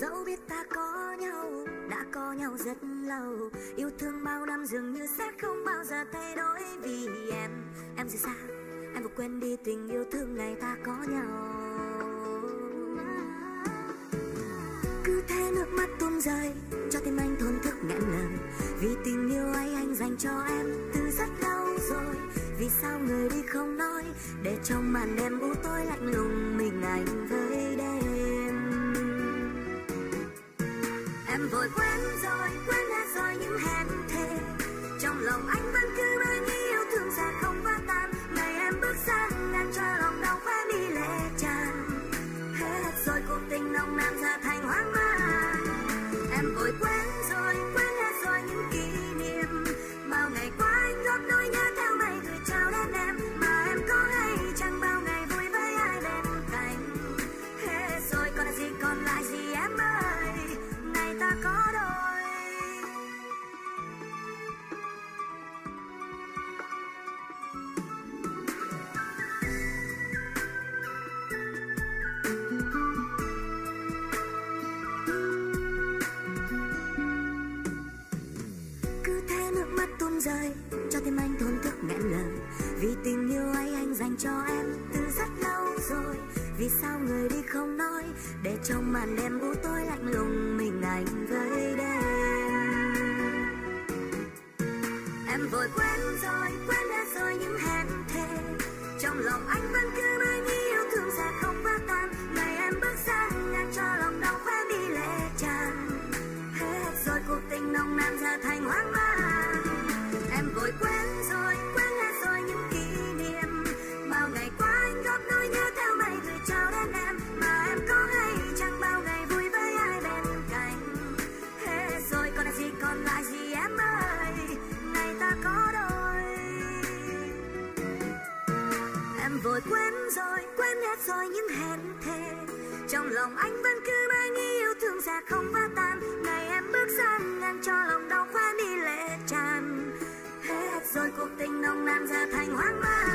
dẫu biết ta có nhau, đã có nhau rất lâu, yêu thương bao năm dường như sẽ không bao giờ thay đổi vì em em rời xa, em vừa quên đi tình yêu thương ngày ta có nhau. Cứ thế nước mắt tuôn rơi, cho tim anh thốn thức nghẹn lời vì tình yêu ấy anh dành cho em từ rất lâu rồi. Vì sao người đi không nói, để trong màn đêm u tối lạnh lùng mình anh với vội quên rồi, quên hết rồi những hẹn thề. Trong lòng anh vẫn cứ mãi màn đêm u tối lạnh lùng mình anh với đêm. Em vội quên rồi, quên đã rồi những hẹn thề trong lòng anh vẫn cứ vội quên rồi, quên hết rồi những hẹn thề. Trong lòng anh vẫn cứ mang yêu thương sẽ không vỡ tan. Ngày em bước sang ngăn cho lòng đau khoa đi lệ tràn. Hết rồi cuộc tình nồng nàn ra thành hoang mang.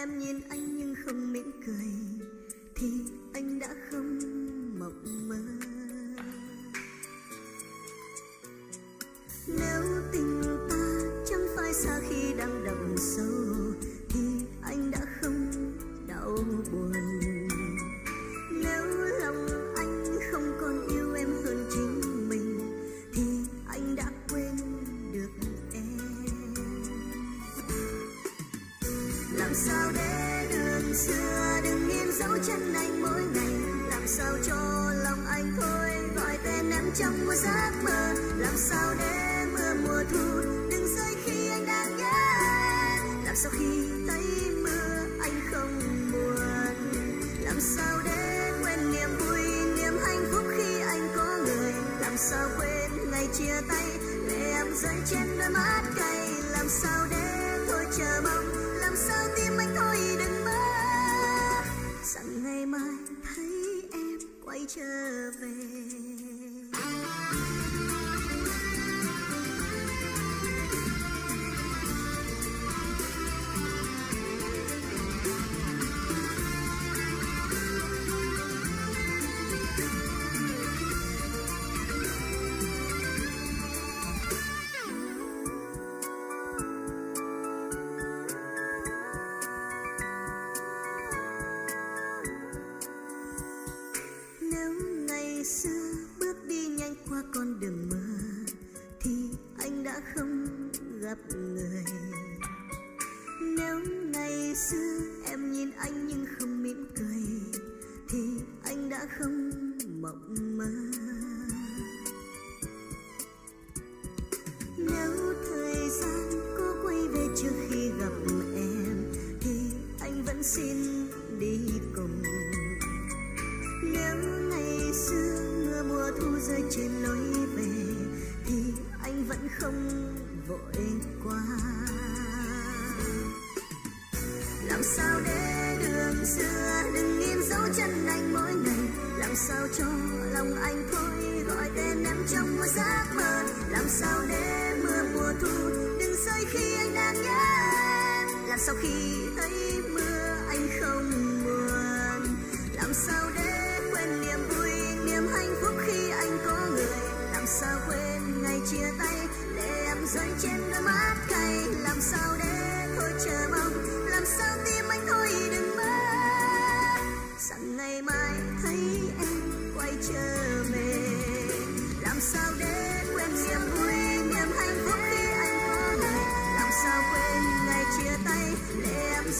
em nhìn anh nhưng không mỉm cười. Thì anh đã không anh thôi. Gọi tên em trong mưa giấc mơ. Làm sao để mưa mùa thu? Đừng rơi khi anh đang nhớ. Làm sao khi thấy mưa anh không buồn? Làm sao để quên niềm vui, niềm hạnh phúc khi anh có người? Làm sao quên ngày chia tay? Để em rơi trên đôi mắt cay. Làm sao để thôi chờ mong? 着美 làm sao để mưa mùa thu đừng rơi khi anh đang nhớ làm sao khi thấy mưa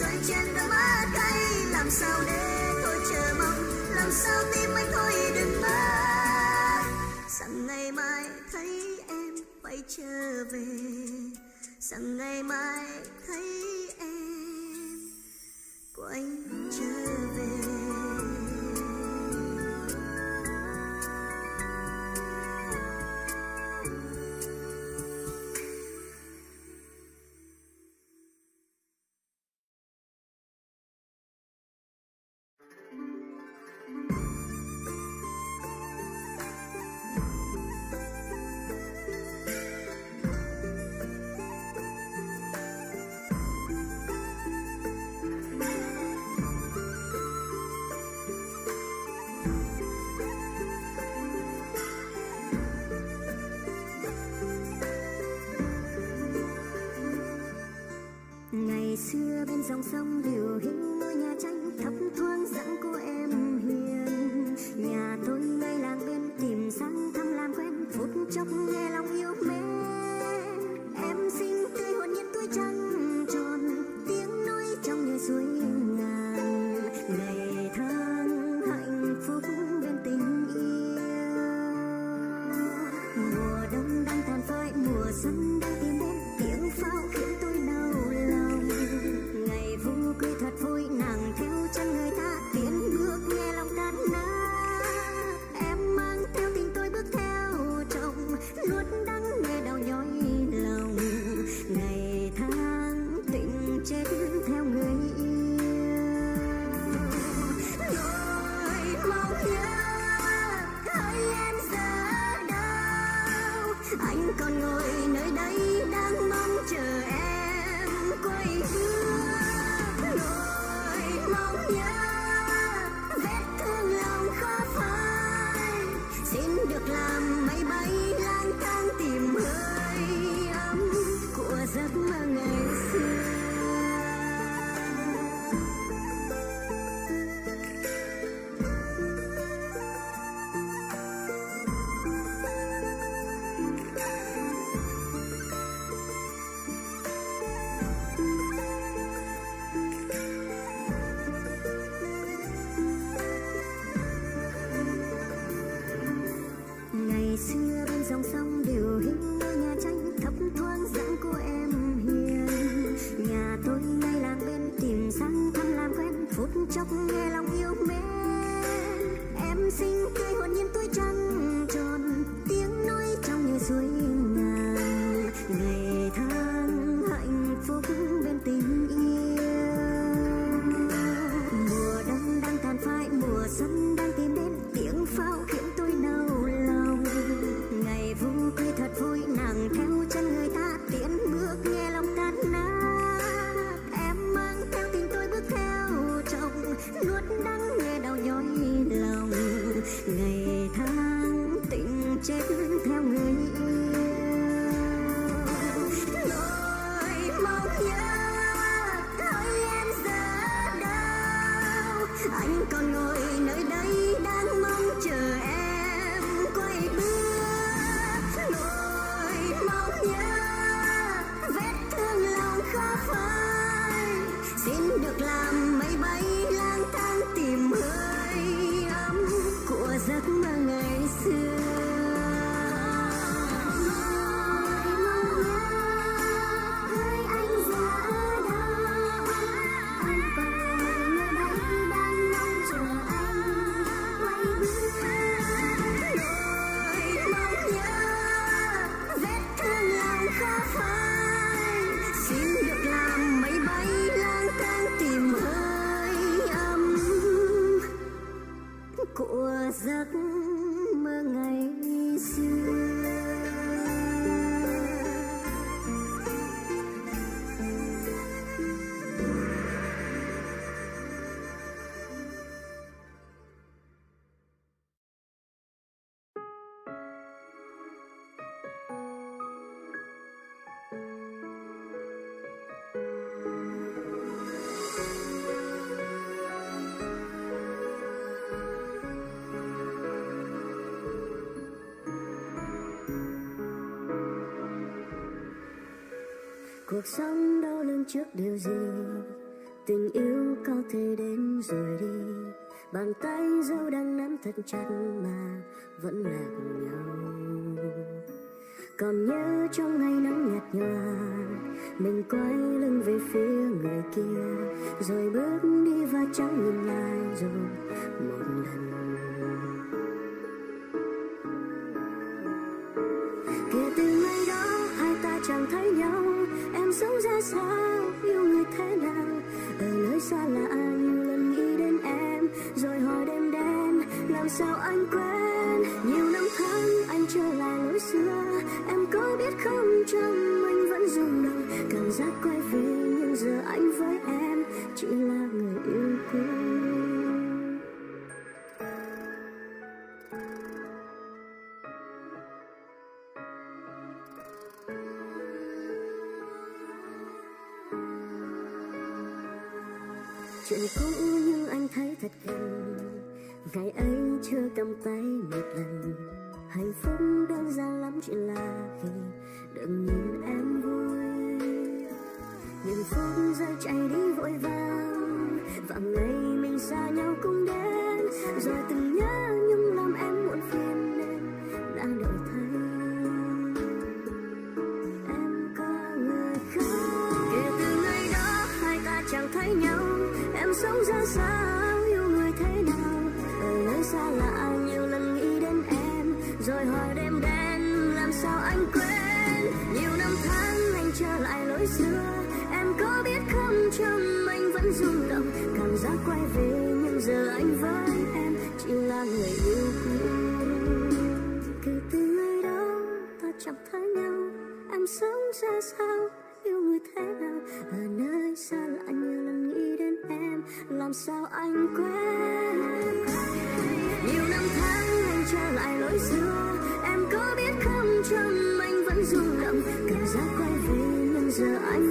rơi trên đôi má cay làm sao để thôi chờ mong? Làm sao tim anh thôi đừng mơ? Rằng ngày mai thấy em quay trở về. Rằng ngày mai thấy em quay trở về. Cuộc sống đau lưng trước điều gì? Tình yêu có thể đến rồi đi. Bàn tay dâu đang nắm thật chặt mà vẫn lạc nhau. Còn nhớ trong ngày nắng nhạt nhòa, mình quay lưng về phía người kia. Rồi bước đi và chẳng nhìn lại rồi một lần sống ra sao yêu người thế nào ở nơi xa lạ nhiều lần nghĩ đến em rồi hỏi đêm đen làm sao anh quên nhiều năm tháng anh trở lại lối xưa em có biết không trong anh vẫn rung động cảm giác quay về nhưng giờ anh với em chỉ là chuyện cũ nhưng anh thấy thật gần. Ngày ấy chưa cầm tay một lần. Hạnh phúc đơn giản lắm chỉ là khi được nhìn em vui. Những phút giây chạy đi vội vàng. Và ngày mình xa nhau cũng đến. Rồi từng nhớ sống ra sao? Yêu người thế nào? Em làm sao anh quên? Nhiều năm tháng anh trở lại lối xưa, em có biết không? Trong anh vẫn rung động, cảm giác quay về nhưng giờ anh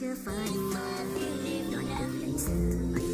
niềm thương